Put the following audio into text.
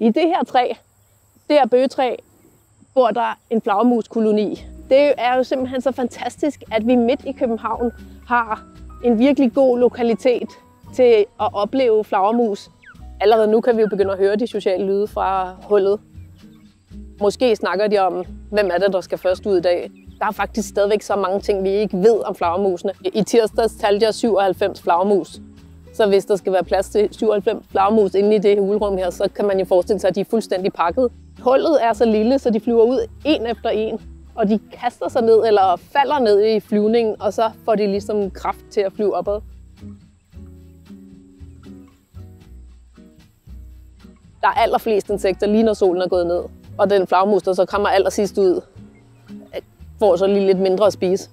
I det her træ, det her bøgetræ, bor der en flagermuskoloni. Det er jo simpelthen så fantastisk, at vi midt i København har en virkelig god lokalitet til at opleve flagermus. Allerede nu kan vi jo begynde at høre de sociale lyde fra hullet. Måske snakker de om, hvem er det, der skal først ud i dag. Der er faktisk stadigvæk så mange ting, vi ikke ved om flagermusene. I tirsdags talte jeg 97 flagermus. Så hvis der skal være plads til 97 flagermus inde i det hulrum her, så kan man jo forestille sig, at de er fuldstændig pakket. Hullet er så lille, så de flyver ud en efter en, og de kaster sig ned eller falder ned i flyvningen, og så får de ligesom kraft til at flyve opad. Der er allerflest insekter lige når solen er gået ned. Og den flagmus, der så kommer allersidst ud, får så lige lidt mindre at spise.